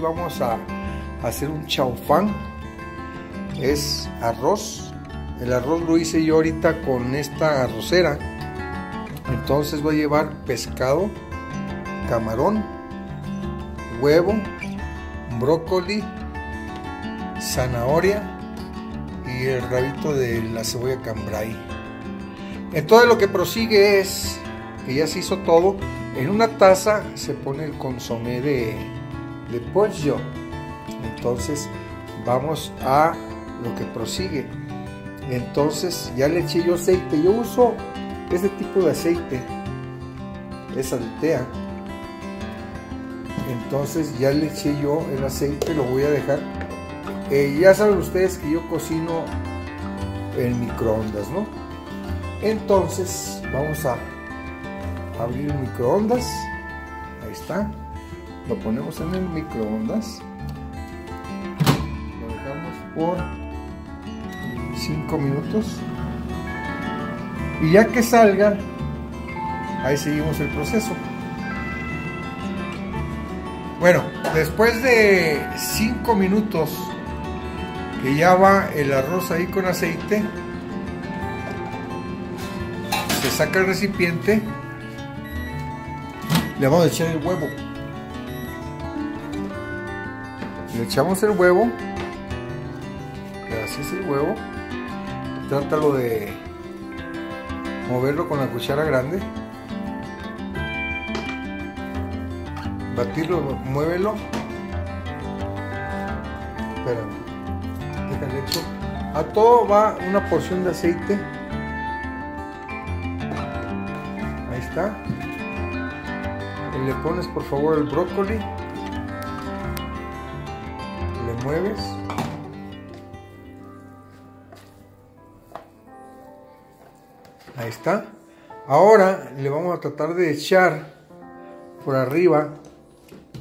vamos a hacer un chaufán. Es arroz. El arroz lo hice yo ahorita con esta arrocera. Entonces voy a llevar pescado, camarón, huevo, brócoli, zanahoria y el rabito de la cebolla cambray. Entonces lo que prosigue es que ya se hizo todo. En una taza se pone el consomé de, de pollo. Entonces vamos a lo que prosigue. Entonces ya le eché yo aceite. Yo uso este tipo de aceite. Es altea. Entonces ya le eché yo el aceite. Lo voy a dejar. Eh, ya saben ustedes que yo cocino en microondas, ¿no? Entonces vamos a abrir el microondas. Ahí está. Lo ponemos en el microondas. Lo dejamos por 5 minutos. Y ya que salga, ahí seguimos el proceso. Bueno, después de 5 minutos que ya va el arroz ahí con aceite, se saca el recipiente, le vamos a echar el huevo. Le echamos el huevo, así es el huevo, trátalo de moverlo con la cuchara grande, batirlo, muévelo, espérame, déjale esto, a todo va una porción de aceite, ahí está, le pones por favor el brócoli, le mueves, Ahí está. Ahora le vamos a tratar de echar por arriba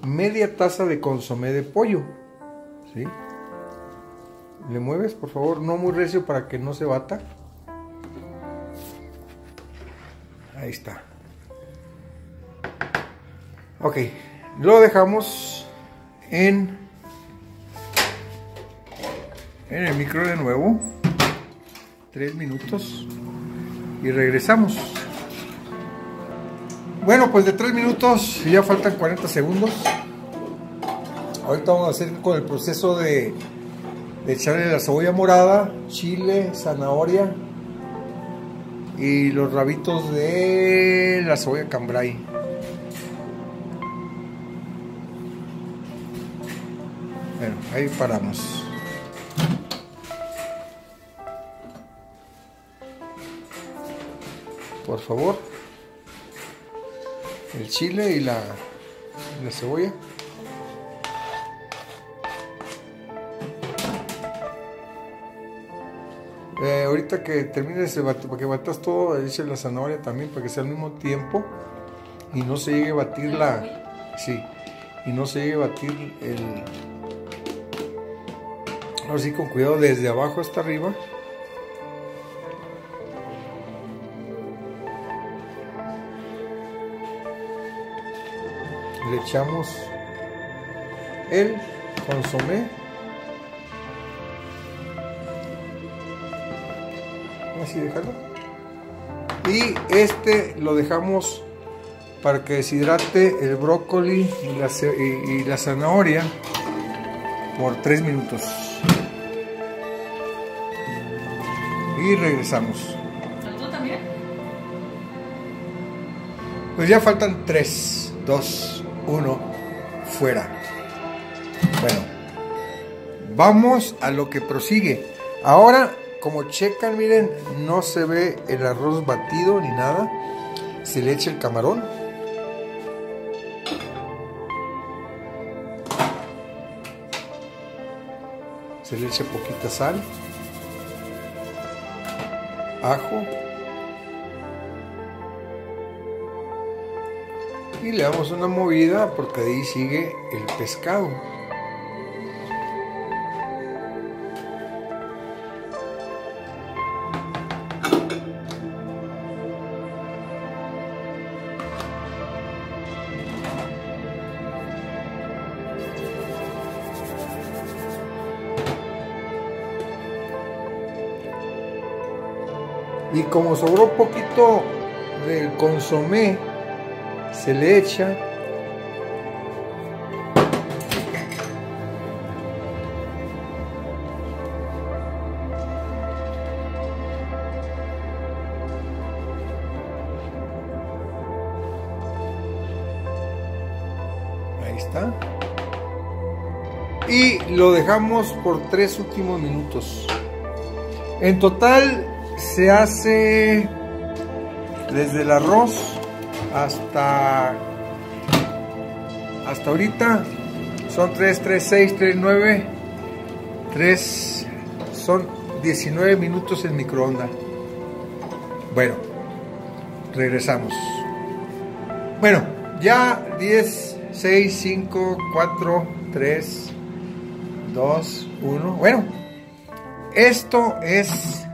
media taza de consomé de pollo. ¿Sí? Le mueves, por favor, no muy recio para que no se bata. Ahí está. Ok, lo dejamos en, en el micro de nuevo. Tres minutos y regresamos. Bueno, pues de 3 minutos ya faltan 40 segundos. Ahorita vamos a hacer con el proceso de, de echarle la cebolla morada, chile, zanahoria y los rabitos de la cebolla cambray. Bueno, ahí paramos. por favor el chile y la, la cebolla eh, ahorita que termines de para que batas todo eche la zanahoria también para que sea al mismo tiempo y no se llegue a batir la sí y no se llegue a batir el ahora sí con cuidado desde abajo hasta arriba. Le echamos el consomé. Así dejarlo y este lo dejamos para que deshidrate el brócoli y la, y, la zanahoria por 3 minutos y regresamos pues ya faltan 3 2 uno fuera. Bueno, vamos a lo que prosigue. Ahora, como checan, miren, no se ve el arroz batido ni nada. Se le echa el camarón. Se le echa poquita sal. Ajo. y le damos una movida porque ahí sigue el pescado. Y como sobró poquito del consomé, se le echa Ahí está. Y lo dejamos por tres últimos minutos. En total se hace desde el arroz hasta hasta ahorita. Son 3, 3, 6, 3, 9 3 son 19 minutos en microondas. Bueno regresamos. Bueno ya 10 6, 5, 4, 3 2, 1 bueno esto es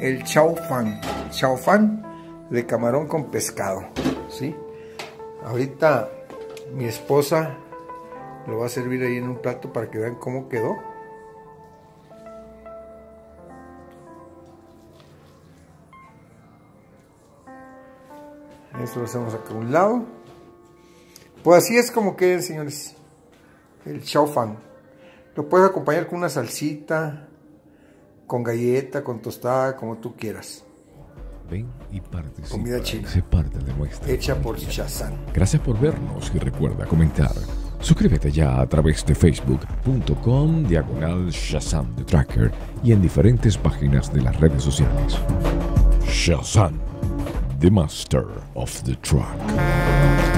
el chao fan. De camarón con pescado ¿sí? ahorita mi esposa lo va a servir ahí en un plato para que vean cómo quedó. Esto lo hacemos acá a un lado. Pues así es como queda señores el chao fan. Lo puedes acompañar con una salsita con galleta, con tostada, como tú quieras Ven y participa. Comida china. Se parte de nuestra hecha por. Shazam. Gracias por vernos y recuerda comentar. Suscríbete ya a través de facebook.com diagonal Shazam the Tracker y en diferentes páginas de las redes sociales. Shazam, the master of the track.